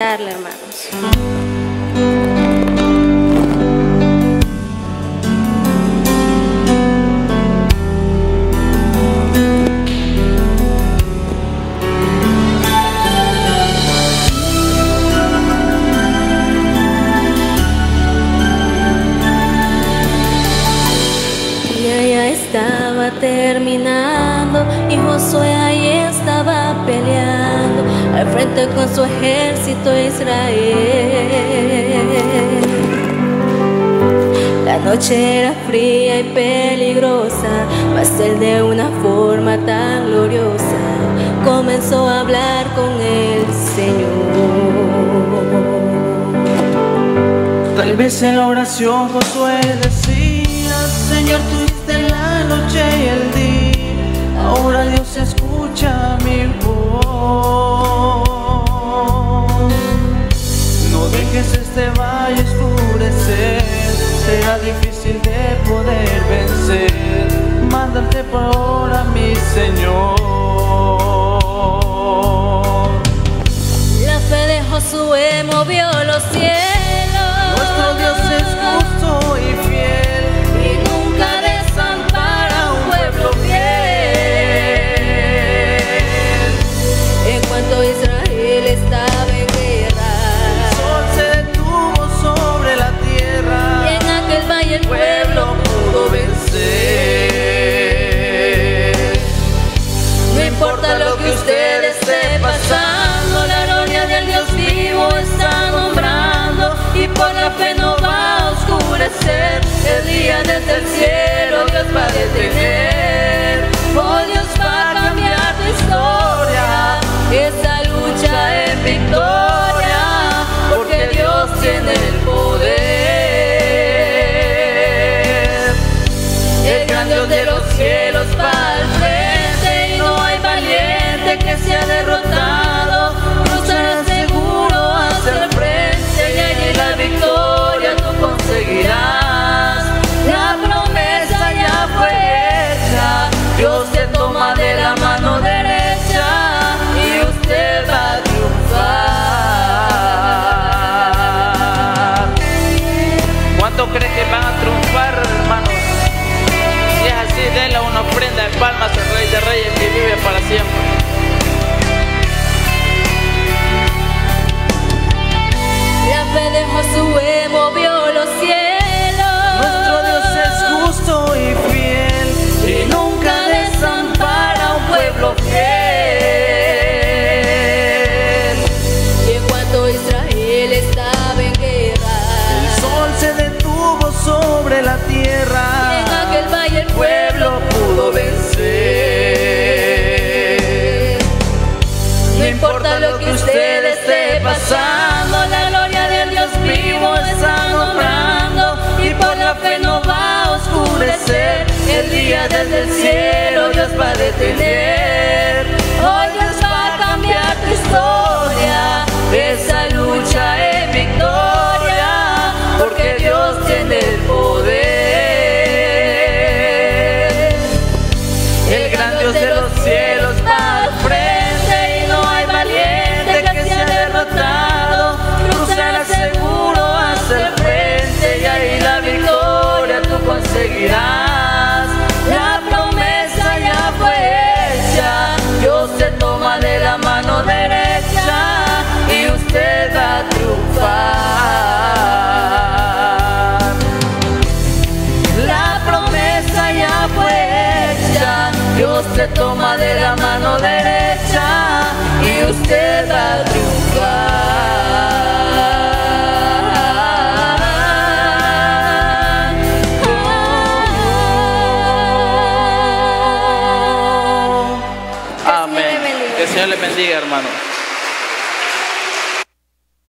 darle, hermanos. Ya ya estaba terminando y Josué con su ejército Israel. La noche era fría y peligrosa, mas él de una forma tan gloriosa comenzó a hablar con el Señor. Tal vez en la oración Josué decía, Señor, tú hiciste la noche y el día, ahora Dios escucha mándate por ahora mi Señor. La fe de Josué movió los cielos. Nuestro Dios es El día desde el cielo Dios va a detener. Oh Dios va a cambiar tu historia, esa lucha en victoria, porque Dios tiene el poder. El gran de los cielos va al frente y no hay valiente que sea derrotado. ¿Cuánto creen que van a triunfar, hermanos? Si es así, denle una ofrenda de palmas al Rey de Reyes que vive para siempre. El día desde el cielo Dios va a detener. Hoy Dios va a cambiar tu historia, de la mano derecha y usted va a triunfar. La promesa ya fue hecha, Dios te toma de la mano derecha y usted va a Señor les bendiga, hermanos.